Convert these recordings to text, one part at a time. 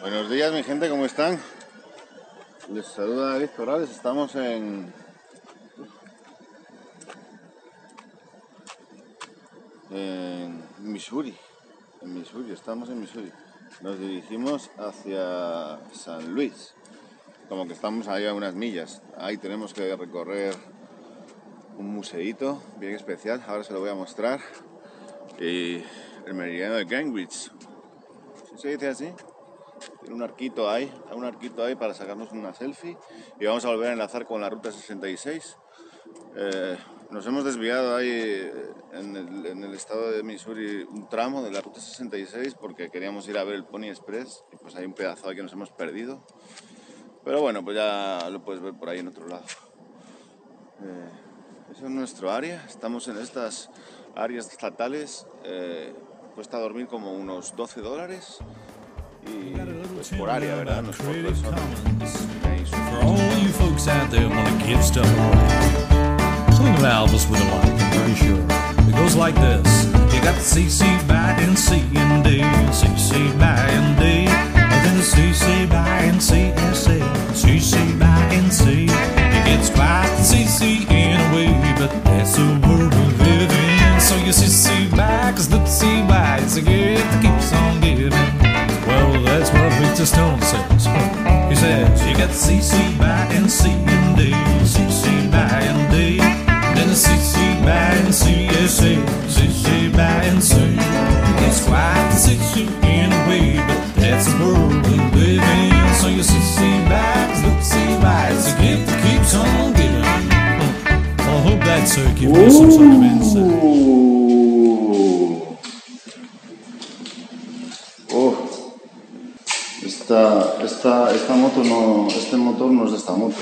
Buenos días, mi gente, ¿cómo están? Les saluda David Corrales, estamos en. en Missouri. En Missouri, estamos en Missouri. Nos dirigimos hacia San Luis. Como que estamos ahí a unas millas. Ahí tenemos que recorrer un museíto bien especial. Ahora se lo voy a mostrar. El meridiano de Greenwich. ¿Sí se dice así? Tiene un arquito ahí, un arquito ahí para sacarnos una selfie y vamos a volver a enlazar con la ruta 66. Eh, nos hemos desviado ahí eh, en el, en estado de Missouri un tramo de la ruta 66 porque queríamos ir a ver el Pony Express y pues hay un pedazo ahí que nos hemos perdido. Pero bueno, pues ya lo puedes ver por ahí en otro lado. Eh, eso es nuestro área, estamos en estas áreas estatales. Cuesta dormir como unos 12 dólares pues por área, ¿verdad? No es por persona. For all you folks out there want to give stuff away. Something about Elvis with a like, I'm pretty sure. It goes like this. You got CC by and C and D, CC by and D, and then the CC by and CSA, see see by and see and day, and day. Then see see and see and see. It's quite see see in but that's the world we live in. So you see see by, look see by, it's a gift keeps on giving. I hope that uh, gives you some sort of answer. Esta, esta moto no, este motor no es de esta moto.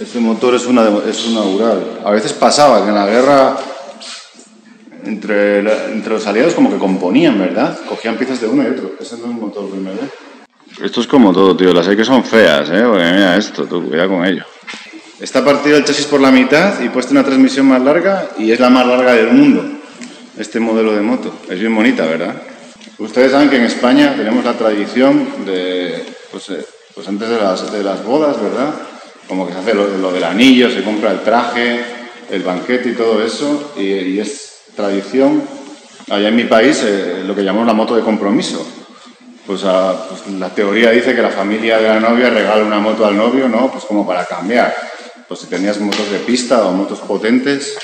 Este motor es una, es una Ural. A veces pasaba que en la guerra entre, la- entre los aliados como que componían, ¿verdad? Cogían piezas de uno y otro. Ese no es un motor BMW. Esto es como todo, tío. Las hay que son feas, ¿eh? Porque mira esto, tú, cuidado con ello. Está partido el chasis por la mitad y puesta una transmisión más larga y es la más larga del mundo, este modelo de moto. Es bien bonita, ¿verdad? Ustedes saben que en España tenemos la tradición de, pues, eh, pues antes de las, de las bodas, ¿verdad? Como que se hace lo, lo del anillo, se compra el traje, el banquete y todo eso, y, y es tradición, allá en mi país, eh, lo que llamamos la moto de compromiso. Pues, ah, pues la teoría dice que la familia de la novia regala una moto al novio, ¿no? Pues como para cambiar. Pues si tenías motos de pista o motos potentes,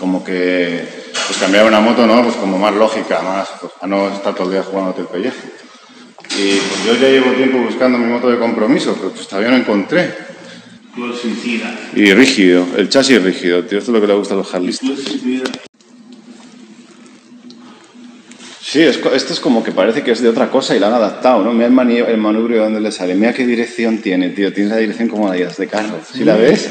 como que pues cambiar una moto, ¿no? Pues como más lógica, más, pues para no estar todo el día jugándote el pellejo. Y pues yo ya llevo tiempo buscando mi moto de compromiso, pero pues todavía no encontré. Club suicida. Y rígido, el chasis rígido, tío, esto es lo que le gusta a los harlistas. Sí, es esto es como que parece que es de otra cosa y la han adaptado, ¿no? Mira el, mani- el manubrio de dónde le sale. Mira qué dirección tiene, tío. Tiene esa dirección como la de carro. ¿Sí la ves?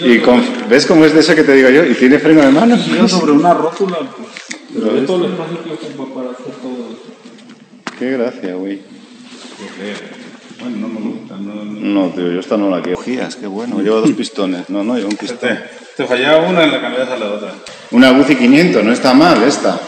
Y con- ¿Ves cómo es de eso que te digo yo? Y tiene freno de mano. Gira sobre una rótula, pues. Pero todo el espacio que ocupa para hacer todo eso. Qué gracia, güey. Bueno, no me gusta. No, no. No, tío, yo esta no la quiero. Cogías, qué bueno. Lleva dos pistones. No, no, lleva un pistón. Te, te fallaba una y la cambias a la otra. Una Guzzi 500, no está mal esta.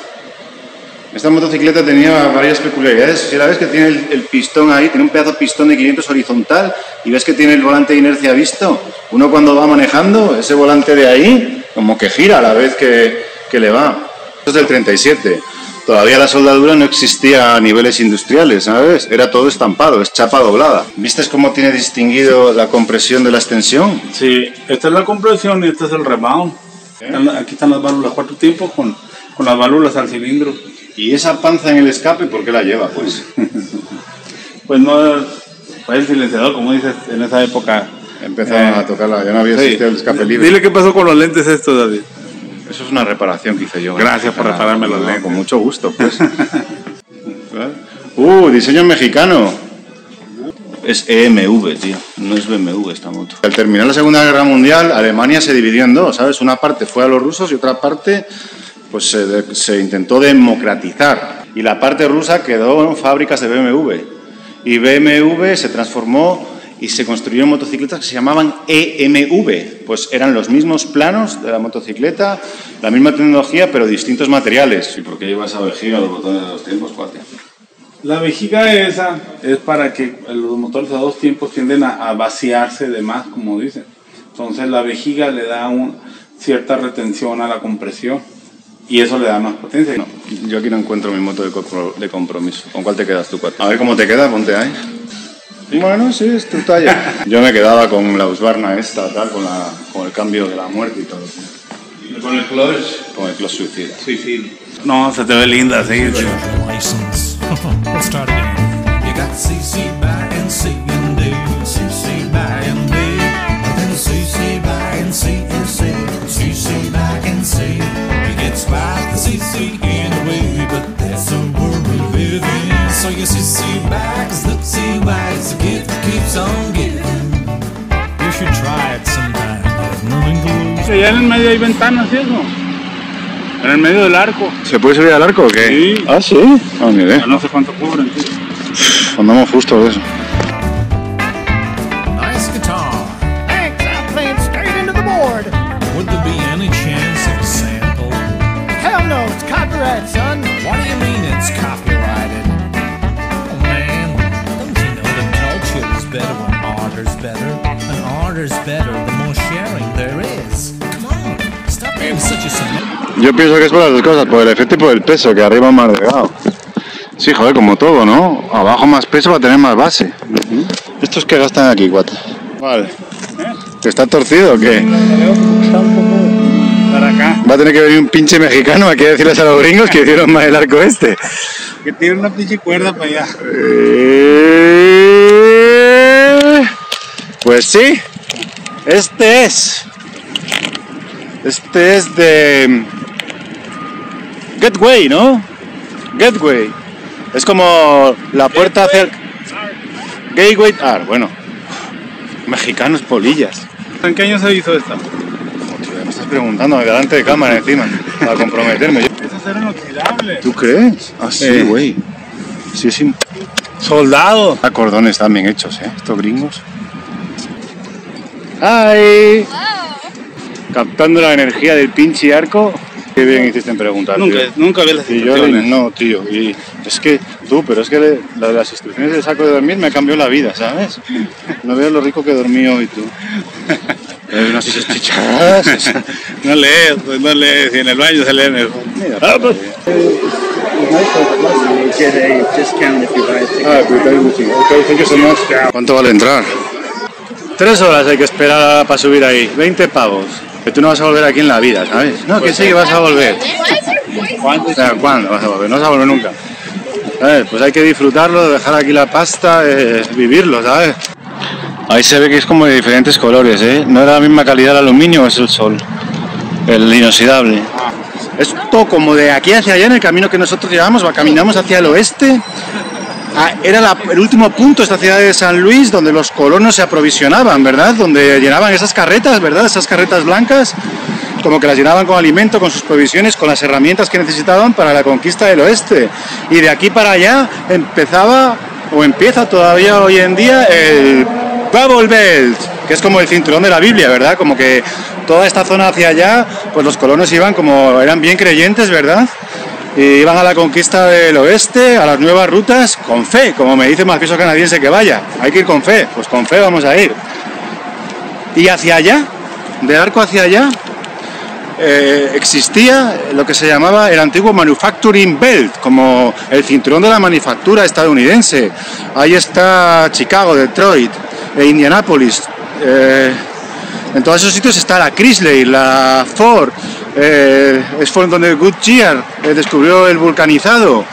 Esta motocicleta tenía varias peculiaridades. Si la ves que tiene el, el pistón ahí, tiene un pedazo de pistón de 500 horizontal y ves que tiene el volante de inercia visto. Uno cuando va manejando, ese volante de ahí, como que gira a la vez que, que le va. Esto es del 37. Todavía la soldadura no existía a niveles industriales, ¿sabes? Era todo estampado, es chapa doblada. ¿Viste cómo tiene distinguido la compresión de la extensión? Sí, esta es la compresión y este es el rebound. La- Aquí están las válvulas cuatro tiempos con, con las válvulas al cilindro. ¿Y esa panza en el escape por qué la lleva? Pues Pues no es pues el silenciador, como dices, en esa época. empezaron Eh, a tocarla, ya no había Sí. existido el escape libre. Dile qué pasó con los lentes estos, David. Eso es una reparación que hice yo. Gracias por repararme los lentes. Con mucho gusto, pues. uh, diseño mexicano. Es EMV, tío. No es BMW esta moto. Al terminar la Segunda Guerra Mundial, Alemania se dividió en dos, ¿sabes? Una parte fue a los rusos y otra parte pues se, de- se intentó democratizar. Y la parte rusa quedó en fábricas de BMW. Y BMW se transformó y se construyeron motocicletas que se llamaban EMV, pues eran los mismos planos de la motocicleta, la misma tecnología, pero distintos materiales. ¿Y por qué llevas a vejiga los botones de los tiempos, cuate? La vejiga esa es para que los motores a dos tiempos tienden a, a vaciarse de más, como dicen. Entonces la vejiga le da un, cierta retención a la compresión y eso le da más potencia. No, yo aquí no encuentro mi moto de, compro- de compromiso. ¿Con cuál te quedas tú, cuate? A ver cómo te queda, ponte ahí. Bueno, sí, es tu talla. Yo me quedaba con la Husqvarna esta, tal, con, la, con el cambio de la muerte y todo. Con el clutch. Con el clutch suicida. Suicidio. No, se te ve linda, sí. So you CC back, look, see why it's a gift that keeps on giving. You should try it sometime. There's nothing to lose. Allá en el medio hay ventanas y eso. En el medio del arco. ¿Se puede subir al arco o qué? Sí. Ah, sí. Ah, ni idea. Ya no sé cuánto. Andamos justo de eso. Nice guitar. Thanks, I'm playing straight into the board. Would there be any chance of a sample? Hell no, it's copyright, son. And art is better the more sharing there is. Come on, stop being such a celebrity. Yo pienso que es por las dos cosas, por el efecto y por el peso, que arriba es más delgado. Sí, joder, como todo, ¿no? Abajo más peso para tener más base. Estos que gastan aquí, cuatro. Vale. ¿Te está torcido o qué? Está un poco para acá. Va a tener que venir un pinche mexicano aquí a decirles a los gringos que hicieron más el arco este. Que tiene una pinche cuerda para allá. Eh, Pues sí, este es. Este es de Gateway, ¿no? Gateway. Es como la puerta hacia el Gateway. Ah, bueno. Mexicanos polillas. ¿En qué año se hizo esta? Tío, me estás preguntando delante de cámara encima para comprometerme. Esas eran oxidables. ¿Tú crees? Ah, sí, Eh. güey. Sí, sí. Soldado. Acordones están bien hechos, ¿eh? Estos gringos. ¡Ay! Captando la energía del pinche arco. Qué bien hiciste en preguntar, Nunca, tío. nunca vi las Y yo instrucciones. no, tío. Y es que tú, pero es que le- la de las instrucciones del saco de dormir me cambió la vida, ¿sabes? No veas lo rico que dormí hoy, tú. Eh, unas chichadas. No lees, pues no lees. Y en el baño se lee mejor. Mira, Ah, pues. Ah, pues, thank you so much. ¿Cuánto vale entrar? Tres horas hay que esperar para subir ahí, 20 pavos. Que tú no vas a volver aquí en la vida, ¿sabes? No, que sí que vas a volver. O sea, ¿cuándo vas a volver? No vas a volver nunca. ¿Sabes? Pues hay que disfrutarlo, dejar aquí la pasta, eh, vivirlo, ¿sabes? Ahí se ve que es como de diferentes colores, ¿eh? No era la misma calidad el aluminio, es el sol. El inoxidable. Esto como de aquí hacia allá en el camino que nosotros llevamos, va- caminamos hacia el oeste. Ah, era el último punto, esta ciudad de San Luis, donde los colonos se aprovisionaban, ¿verdad? Donde llenaban esas carretas, ¿verdad? Esas carretas blancas, como que las llenaban con alimento, con sus provisiones, con las herramientas que necesitaban para la conquista del oeste. Y de aquí para allá empezaba, o empieza todavía hoy en día, el Bible Belt, que es como el cinturón de la Biblia, ¿verdad? Como que toda esta zona hacia allá, pues los colonos iban como, eran bien creyentes, ¿verdad? Y iban a la conquista del oeste, a las nuevas rutas, con fe, como me dice más piso canadiense que vaya. Hay que ir con fe, pues con fe vamos a ir. Y hacia allá, de arco hacia allá, eh, existía lo que se llamaba el antiguo Manufacturing Belt, como el cinturón de la manufactura estadounidense. Ahí está Chicago, Detroit, e Indianápolis. eh, en todos esos sitios está la Chrysler, la Ford, eh, es fue donde Goodyear eh, descubrió el vulcanizado,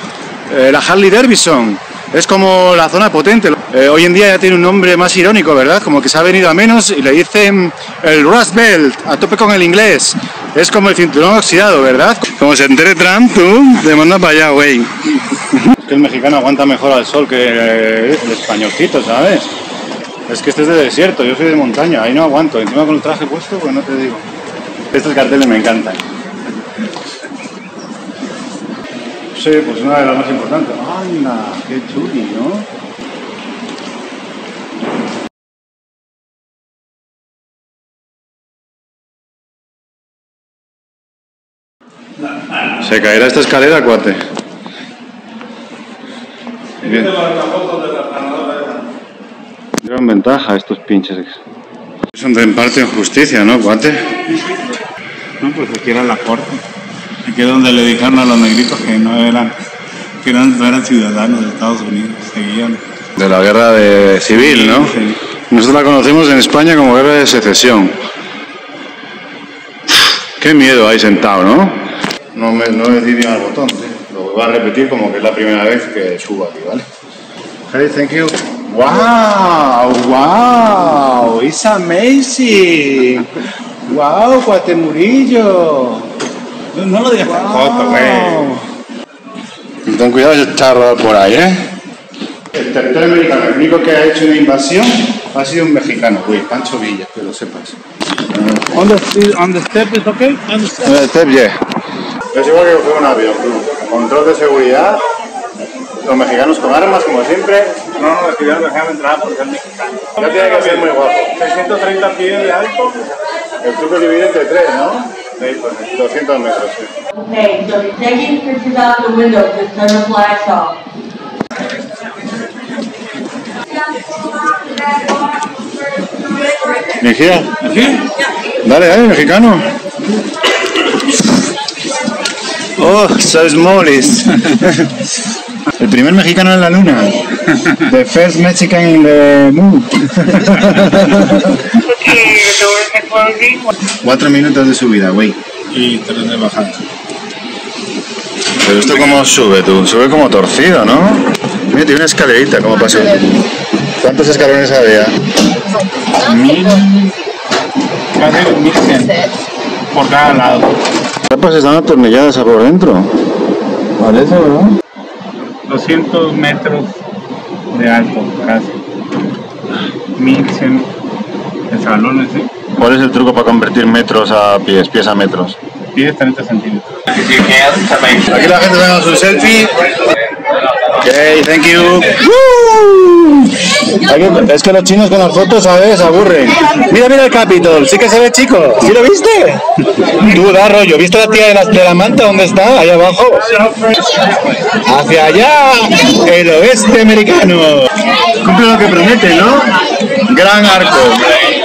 eh, la Harley Davidson. Es como la zona potente. Eh, hoy en día ya tiene un nombre más irónico, ¿verdad? Como que se ha venido a menos y le dicen el Rust Belt, a tope con el inglés. Es como el cinturón oxidado, ¿verdad? Como se entere Trump, tú, te manda para allá, güey. Es que el mexicano aguanta mejor al sol que el españolcito, ¿sabes? Es que este es de desierto, yo soy de montaña, ahí no aguanto. Encima con el traje puesto, pues no te digo. Estos carteles me encantan. Sí, pues una de las más importantes. ¡Anda! ¡Qué chuli, ¿no? Se caerá esta escalera, cuate. Bien. Gran ventaja estos pinches. Son de en parte injusticia, ¿no, cuate? No, pues aquí era la corte. Aquí es donde le dijeron a los negritos que no eran, que eran, no eran ciudadanos de Estados Unidos. Seguían. De la guerra de civil, ¿no? Sí. Nosotros la conocemos en España como guerra de secesión. Qué miedo ahí sentado, ¿no? No me, no le di bien al botón, tío. Lo voy a repetir como que es la primera vez que subo aquí, ¿vale? Hey, thank you. Wow, wow, it's amazing. Wow, Cuatemurillo. No, no lo digas tan corto, güey. Ten cuidado, se está a rodar por ahí, ¿eh? El territorio americano, el único que ha hecho una invasión ha sido un mexicano, güey, Pancho Villa, que lo sepas. On the, on the step is okay? On the step. Step, yeah. Es igual que fue un avión. Control de seguridad, los mexicanos con armas, como siempre. No, no, decidieron dejarme entrar porque es mexicano. Ya tiene que ser muy guapo. 630 pies de alto. El truco es dividir entre tres, ¿no? Sí, pues 200 metros, sí. Okay, so you're taking pictures out the window to turn the flash off. Mejía. Dale, dale, mexicano. Oh, so smallis. El primer mexicano en la luna. The first Mexican in the moon. Cuatro minutos de subida, güey. Y tres de bajada. Pero esto cómo sube tú, sube como torcido, ¿no? Mira, tiene una escalerita, ¿cómo pasó? ¿Cuántos escalones había? Mil. Casi mil cien. Por cada lado. Las pues están atornilladas por dentro. Parece, ¿verdad? 200 metros de alto, casi. 1100 escalones, ¿sí? ¿Cuál es el truco para convertir metros a pies, pies a metros? 10, 30 centímetros. Aquí la gente tenga su selfie. Ok, thank you. Es que los chinos con las fotos, ¿sabes? Aburren. Mira, mira el Capitol. Sí que se ve chico. ¿Sí lo viste? Tú, da rollo. ¿Viste la tía de la, de la manta? ¿Dónde está? Ahí abajo. Hacia allá, el oeste americano. Cumple lo que promete, ¿no? Gran arco.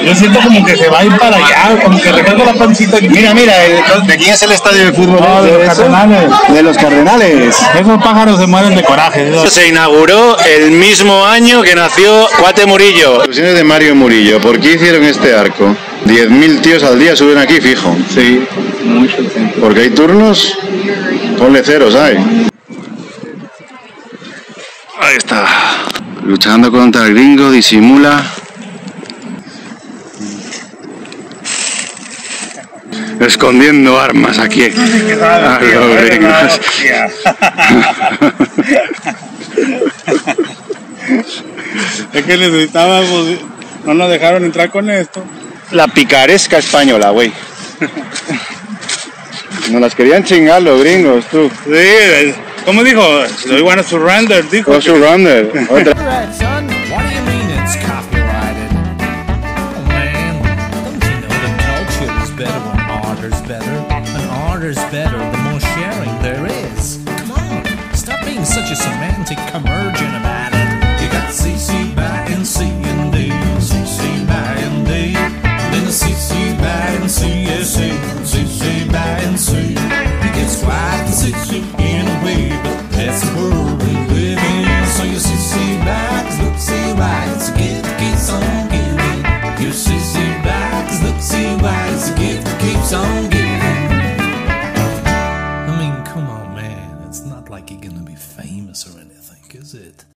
Yo siento como que se va a ir para allá, como que recargo la pancita aquí. Mira, mira, el- ¿de quién es el estadio de fútbol? No, de los eso? Cardenales. De los Cardenales. Esos pájaros se mueren de coraje. esos- Se inauguró el mismo año que nació Cuate Murillo. De Mario Murillo. ¿Por qué hicieron este arco? 10.000 tíos al día suben aquí, fijo. Sí, mucho. Porque hay turnos. Ponle ceros, hay. Ahí está. Luchando contra el gringo, disimula. Escondiendo armas aquí. A los gringos. Es que necesitábamos, no nos dejaron entrar con esto. La picaresca española, güey. Nos las querían chingar los gringos, tú. Sí, ¿cómo dijo? Want to surrender, dijo. Go surrender. Otra.